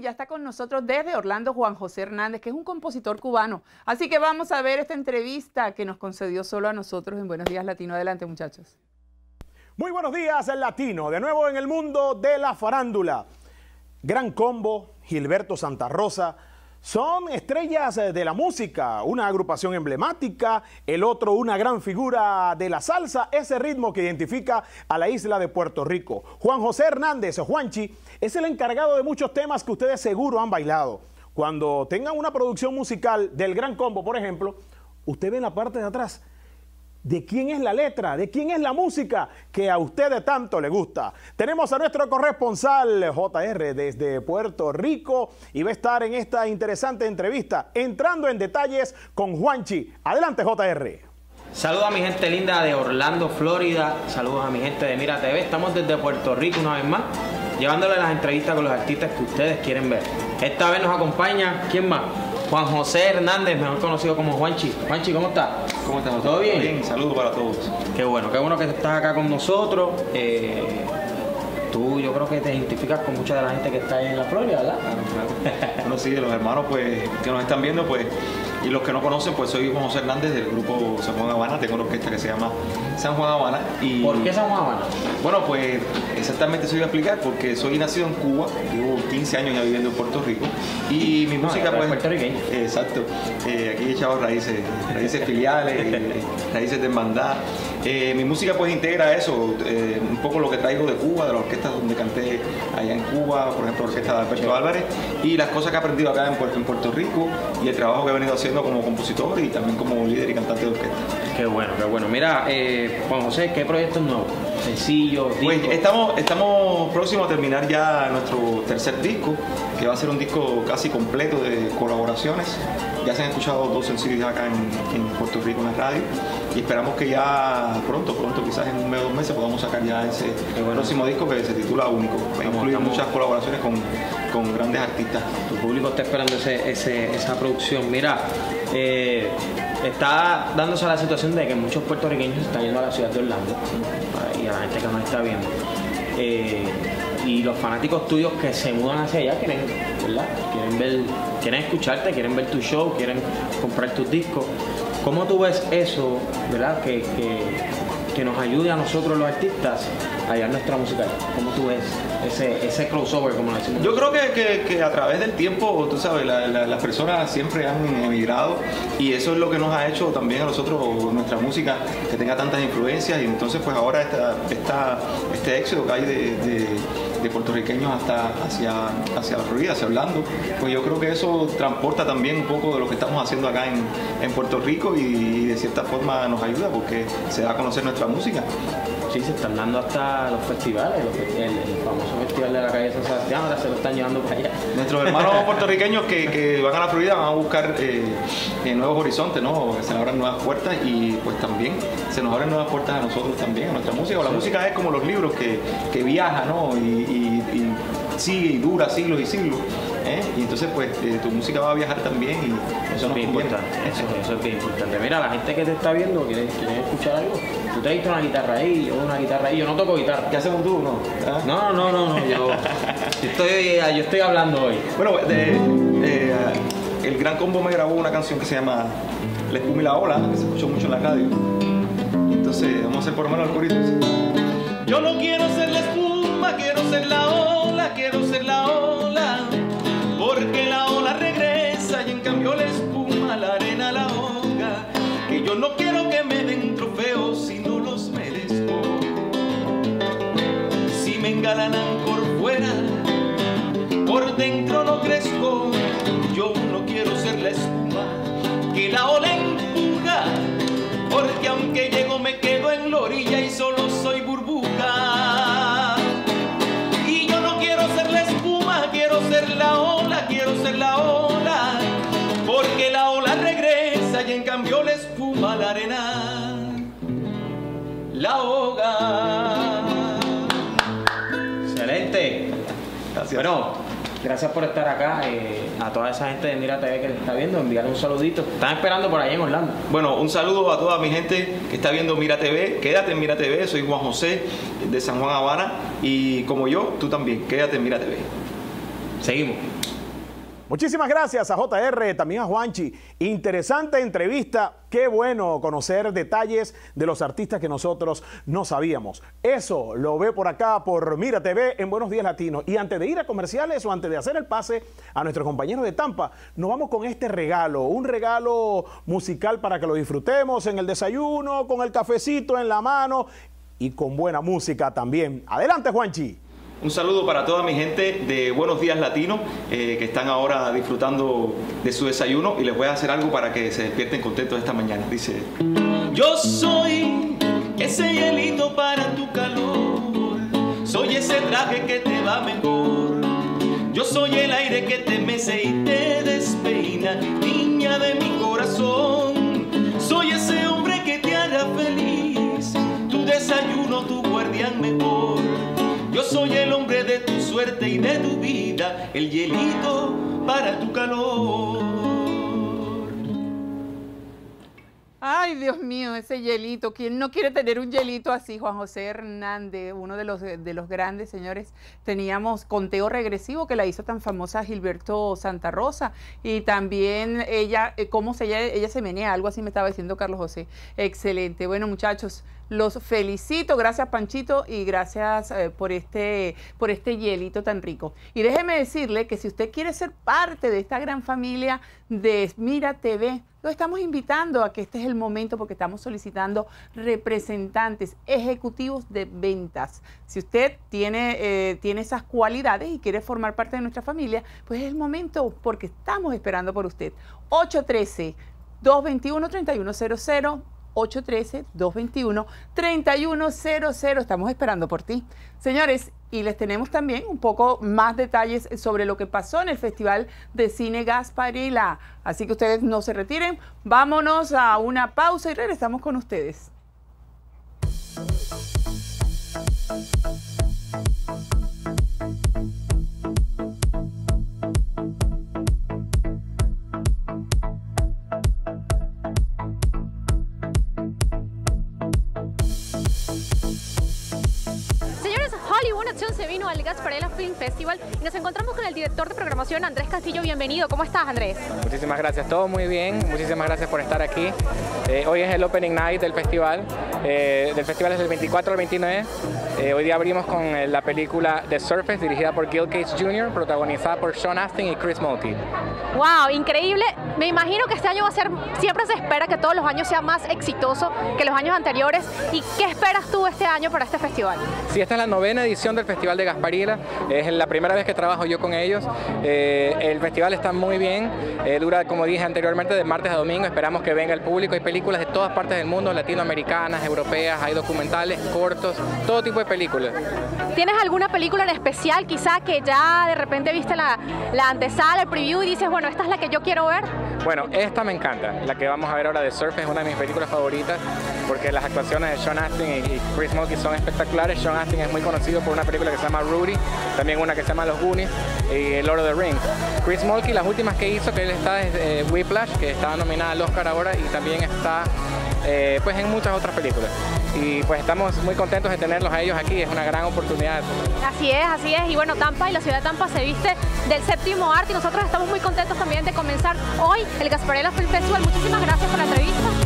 ya está con nosotros desde Orlando Juan José Hernández, que es un compositor cubano. Así que vamos a ver esta entrevista que nos concedió solo a nosotros en Buenos Días Latino. Adelante, muchachos. Muy buenos días, el latino, de nuevo en el mundo de la farándula. Gran combo, Gilberto Santa Rosa, son estrellas eh, de la música, una agrupación emblemática, el otro una gran figura de la salsa, ese ritmo que identifica a la isla de Puerto Rico. Juan José Hernández, Juanchi, es el encargado de muchos temas que ustedes seguro han bailado. Cuando tengan una producción musical del Gran Combo, por ejemplo, usted ve en la parte de atrás de quién es la letra, de quién es la música que a ustedes tanto le gusta. Tenemos a nuestro corresponsal JR desde Puerto Rico y va a estar en esta interesante entrevista entrando en detalles con Juanchi. Adelante JR. Saludos a mi gente linda de Orlando, Florida. Saludos a mi gente de Mira TV. Estamos desde Puerto Rico una vez más, llevándole las entrevistas con los artistas que ustedes quieren ver. Esta vez nos acompaña, ¿quién más? Juan José Hernández, mejor conocido como Juanchi. Juanchi, ¿cómo estás? ¿Cómo estamos? ¿Todo bien? Bien, saludos para todos. Qué bueno, qué bueno que estás acá con nosotros. Eh, tú, yo creo que te identificas con mucha de la gente que está ahí en la Florida, ¿verdad? Bueno, sí, de los hermanos pues, que nos están viendo, pues, y los que no conocen, pues soy Juan José Hernández del grupo San Juan Habana, tengo una orquesta que se llama San Juan Habana. Y, ¿Por qué San Juan Habana? Bueno, pues exactamente se voy a explicar, porque soy nacido en Cuba, llevo 15 años ya viviendo en Puerto Rico, y mi música pues... puertorriqueño. Exacto, eh, aquí he echado raíces, raíces filiales, raíces de hermandad. Eh, mi música pues integra eso, eh, un poco lo que traigo de Cuba, de la orquesta donde canté allá en Cuba, por ejemplo la orquesta de Alberto Álvarez, y las cosas que he aprendido acá en Puerto, en Puerto Rico y el trabajo que he venido haciendo como compositor y también como líder y cantante de orquesta. Qué bueno, qué bueno. Mira, eh, Juan José, ¿qué proyectos nuevos? Sencillos, Pues discos? estamos, estamos próximos a terminar ya nuestro tercer disco, que va a ser un disco casi completo de colaboraciones. Ya se han escuchado dos sencillos acá en, en Puerto Rico en la radio y esperamos que ya pronto, pronto, quizás en un mes o dos meses podamos sacar ya ese próximo disco que se titula Único. Va a incluir estamos- muchas colaboraciones con, con grandes artistas. Tu público está esperando ese, ese- esa producción. Mira, eh, está dándose la situación de que muchos puertorriqueños están yendo a la ciudad de Orlando y a la gente que nos está viendo. Eh, y los fanáticos tuyos que se mudan hacia allá quieren, Quieren ver, quieren escucharte, quieren ver tu show, quieren comprar tus discos. ¿Cómo tú ves eso, verdad? Que, que, que nos ayude a nosotros los artistas a llevar nuestra música. ¿Cómo tú ves ese, ese crossover, como lo decimos? Yo creo que, que- que a través del tiempo, tú sabes, la- la- las personas siempre han emigrado y eso es lo que nos ha hecho también a nosotros, nuestra música, que tenga tantas influencias y entonces pues ahora esta, este éxodo que hay de- de puertorriqueños hasta hacia, hacia la Florida, hacia Orlando, pues yo creo que eso transporta también un poco de lo que estamos haciendo acá en, en Puerto Rico y, de cierta forma nos ayuda porque se da a conocer nuestra música. Sí, se están dando hasta los festivales, los el, el famoso festival de la calle San Sebastián, ahora se lo están llevando para allá. Nuestros hermanos puertorriqueños que, que van a la Florida van a buscar eh, eh, nuevos horizontes, ¿no? Se nos abren nuevas puertas y pues también se nos abren nuevas puertas a nosotros también, a nuestra música. La música es como los libros que, que viaja, ¿no? Y, y- y sigue y dura siglos y siglos. ¿eh? Y entonces pues eh, tu música va a viajar también y Eso es bien importante, eso, eso es bien importante. Mira, la gente que te está viendo, quiere, quiere escuchar algo, tú traes una guitarra ahí, yo una guitarra ahí, yo no toco guitarra. ¿Qué hacemos tú? No, ¿Ah? No, no, no, no, yo, yo estoy, yo estoy hablando hoy. Bueno, de- eh, el Gran Combo me grabó una canción que se llama La espuma y la ola, que se escuchó mucho en la radio. Entonces, vamos a hacer por lo menos el corito. Yo no quiero ser la espuma, ser la ola, quiero ser la ola. Porque la ola regresa y en cambio la espuma, la arena la ahoga. Que yo no quiero que me den trofeos si no los merezco. Si me engalanan por fuera, por dentro no crezco, yo no quiero ser la espuma que la ola empuja, porque aunque llego me quedo en la orilla y solo Gracias. Bueno, gracias por estar acá. eh, a toda esa gente de Mira TV que está viendo, enviarle un saludito. Están esperando por ahí en Orlando. Bueno, un saludo a toda mi gente que está viendo Mira TV. Quédate en Mira TV, soy Juan José de San Juan Habana y como yo, tú también, quédate en Mira TV. Seguimos. Muchísimas gracias a JR, también a Juanchi. Interesante entrevista. Qué bueno conocer detalles de los artistas que nosotros no sabíamos. Eso lo ve por acá por Mira TV en Buenos Días Latinos. Y antes de ir a comerciales o antes de hacer el pase a nuestros compañeros de Tampa, nos vamos con este regalo, un regalo musical para que lo disfrutemos en el desayuno, con el cafecito en la mano y con buena música también. Adelante, Juanchi. Un saludo para toda mi gente de Buenos Días Latino eh, que están ahora disfrutando de su desayuno y les voy a hacer algo para que se despierten contentos esta mañana. Dice, yo soy ese hielito para tu calor, soy ese traje que te va mejor, yo soy el aire que te mece y te despeina, y de tu vida, el hielito para tu calor. Ay, Dios mío, ese hielito. ¿Quién no quiere tener un hielito así? Juan José Hernández, uno de los, de los grandes señores. Teníamos conteo regresivo que la hizo tan famosa Gilberto Santa Rosa. Y también ella, eh, cómo se ella, ella se menea, algo así me estaba diciendo Carlos José. Excelente. Bueno, muchachos, los felicito. Gracias, Panchito, y gracias eh, por, este, por este hielito tan rico. Y déjeme decirle que si usted quiere ser parte de esta gran familia de Mira TV, lo estamos invitando a que este es el momento porque estamos solicitando representantes ejecutivos de ventas. Si usted tiene, eh, tiene esas cualidades y quiere formar parte de nuestra familia, pues es el momento porque estamos esperando por usted. 813 221 3100 813-221-3100. Estamos esperando por ti. Señores, y les tenemos también un poco más detalles sobre lo que pasó en el Festival de Cine Gasparilla. Así que ustedes no se retiren. Vámonos a una pausa y regresamos con ustedes. Film Festival y nos encontramos con el director de programación Andrés Castillo. Bienvenido, ¿cómo estás Andrés? Muchísimas gracias, todo muy bien, muchísimas gracias por estar aquí. Eh, hoy es el Opening Night del festival, eh, del festival es del 24 al 29. Eh, hoy día abrimos con la película The Surface, dirigida por Gil Cates Jr., protagonizada por Sean Astin y Chris Mulkey. ¡Wow! Increíble. Me imagino que este año va a ser, siempre se espera que todos los años sea más exitoso que los años anteriores. ¿Y qué esperas tú este año para este festival? Sí, esta es la novena edición del Festival de Gasparilla. Es la primera vez que trabajo yo con ellos. Eh, el festival está muy bien. Eh, dura, como dije anteriormente, de martes a domingo. Esperamos que venga el público. Hay películas de todas partes del mundo, latinoamericanas, europeas, hay documentales, cortos, todo tipo de ¿Tienes alguna película en especial quizá que ya de repente viste la, la antesala, el preview y dices, bueno, esta es la que yo quiero ver? Bueno, esta me encanta. La que vamos a ver ahora de Surf es una de mis películas favoritas porque las actuaciones de Sean Astin y Chris Mulkey son espectaculares. Sean Astin es muy conocido por una película que se llama Rudy, también una que se llama Los Goonies y El Lord of the Rings. Chris Mulkey, las últimas que hizo, que él está es eh, Whiplash, que está nominada al Oscar ahora y también está eh, pues en muchas otras películas. Y pues estamos muy contentos de tenerlos a ellos aquí, es una gran oportunidad. Así es, así es. Y bueno, Tampa y la ciudad de Tampa se viste del séptimo arte y nosotros estamos muy contentos también de comenzar hoy el Gasparella Film Festival. Muchísimas gracias por la entrevista.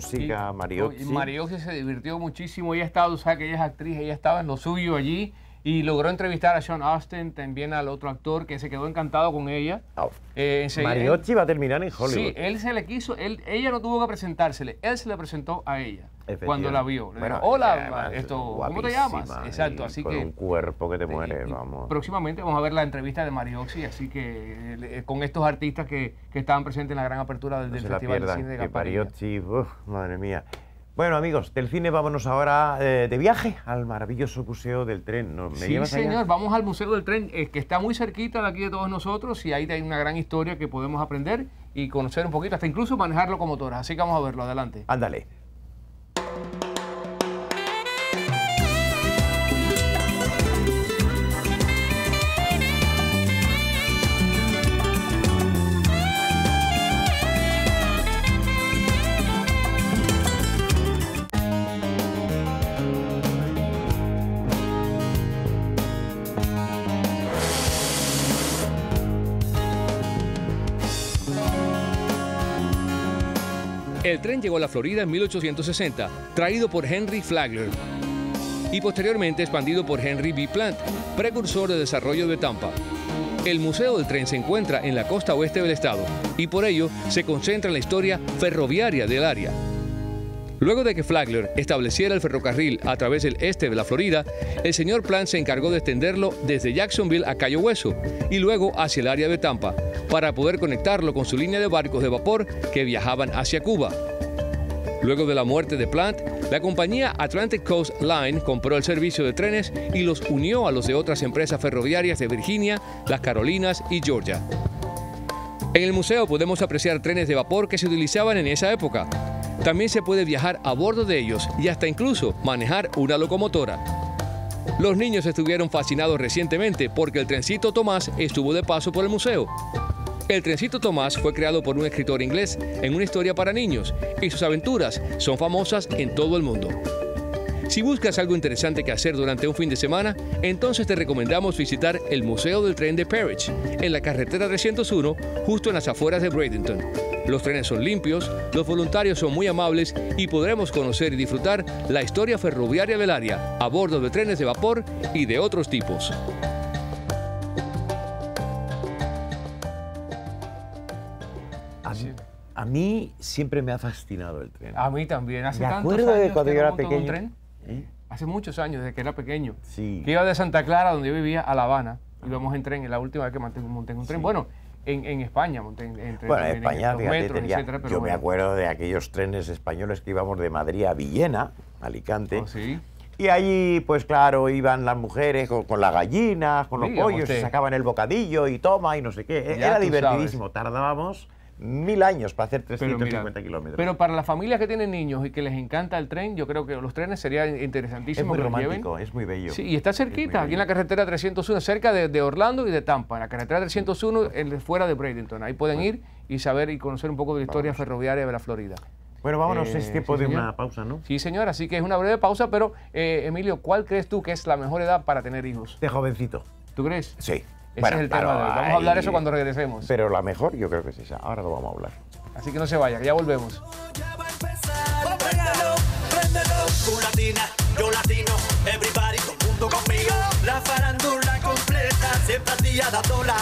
Consiga Mariotti. Mariotti se divirtió muchísimo, ella estaba, tú sabes que ella es actriz, ella estaba en lo suyo allí y logró entrevistar a Sean Austin, también al otro actor que se quedó encantado con ella. Oh. Eh, Mariotti va a terminar en Hollywood. Sí, él se le quiso, él, ella no tuvo que presentársele, él se le presentó a ella cuando la vio. Hola, esto, ¿cómo te llamas? Exacto, así con un cuerpo que te muere, vamos. Próximamente vamos a ver la entrevista de Mariotti, así que eh, con estos artistas que, que, estaban presentes en la gran apertura del, Festival de Cine de. Mariotti, madre mía. Bueno, amigos, del cine vámonos ahora eh, de viaje al maravilloso Museo del Tren. ¿Me sí, señor, vamos al Museo del Tren, eh, que está muy cerquita de aquí de todos nosotros y ahí hay una gran historia que podemos aprender y conocer un poquito, hasta incluso manejar locomotoras. Así que vamos a verlo, adelante. Ándale. El tren llegó a la Florida en 1860, traído por Henry Flagler y posteriormente expandido por Henry B. Plant, precursor de desarrollo de Tampa. El Museo del Tren se encuentra en la costa oeste del estado y por ello se concentra en la historia ferroviaria del área. Luego de que Flagler estableciera el ferrocarril a través del este de la Florida, el señor Plant se encargó de extenderlo desde Jacksonville a Cayo Hueso y luego hacia el área de Tampa, para poder conectarlo con su línea de barcos de vapor que viajaban hacia Cuba. Luego de la muerte de Plant, la compañía Atlantic Coast Line compró el servicio de trenes y los unió a los de otras empresas ferroviarias de Virginia, las Carolinas y Georgia. En el museo podemos apreciar trenes de vapor que se utilizaban en esa época. También se puede viajar a bordo de ellos y hasta incluso manejar una locomotora. Los niños estuvieron fascinados recientemente porque el trencito Tomás estuvo de paso por el museo. El trencito Tomás fue creado por un escritor inglés en una historia para niños y sus aventuras son famosas en todo el mundo. Si buscas algo interesante que hacer durante un fin de semana, entonces te recomendamos visitar el Museo del Tren de Parrish, en la carretera 301, justo en las afueras de Bradenton. Los trenes son limpios, los voluntarios son muy amables y podremos conocer y disfrutar la historia ferroviaria del área a bordo de trenes de vapor y de otros tipos. A mí, a mí siempre me ha fascinado el tren. A mí también. Hace Me tantos de cuando que yo era un pequeño. tren. ¿Eh? Hace muchos años, desde que era pequeño. Sí. Que iba de Santa Clara, donde yo vivía, a La Habana. Íbamos en tren, la última vez que monté, monté en un tren. Bueno, en, en España monté en, en tren Bueno, en España, los fíjate, metros, tenía- etcétera, pero yo me acuerdo de aquellos trenes españoles que íbamos de Madrid a Villena, Alicante. Oh, sí. Y allí, pues claro, iban las mujeres con, con las gallinas, con los Dígame pollos, usted. y sacaban el bocadillo y toma y no sé qué. Ya Era divertidísimo. Tardábamos mil años para hacer Pero, 350 mira, kilómetros. pero para las familias que tienen niños y que les encanta el tren, yo creo que los trenes sería es interesantísimo muy que los lleven. romántico, es muy bello. Sí, y está Es muy cerquita, aquí en la carretera 301, cerca de, de Orlando y de Tampa. En la carretera 301, en- fuera de Bradenton. Ahí pueden ir y saber y conocer un poco de la historia ferroviaria de la Florida. Bueno, vámonos, Eh, es tiempo sí, de señor. una pausa, ¿no? Sí, señor, así que es una breve pausa, pero eh, Emilio, ¿cuál crees tú que es la mejor edad para tener hijos? De jovencito. ¿Tú crees? Sí. Ese es el tema de hoy. Vamos a hablar de eso cuando regresemos. Pero la mejor yo creo que es esa. Ahora lo vamos a hablar. Así que no se vaya, que ya volvemos. Préndelo, préndelo, tú latina, yo latino, everybody, todo el mundo conmigo. La farándula completa, siempre a ti ha dado la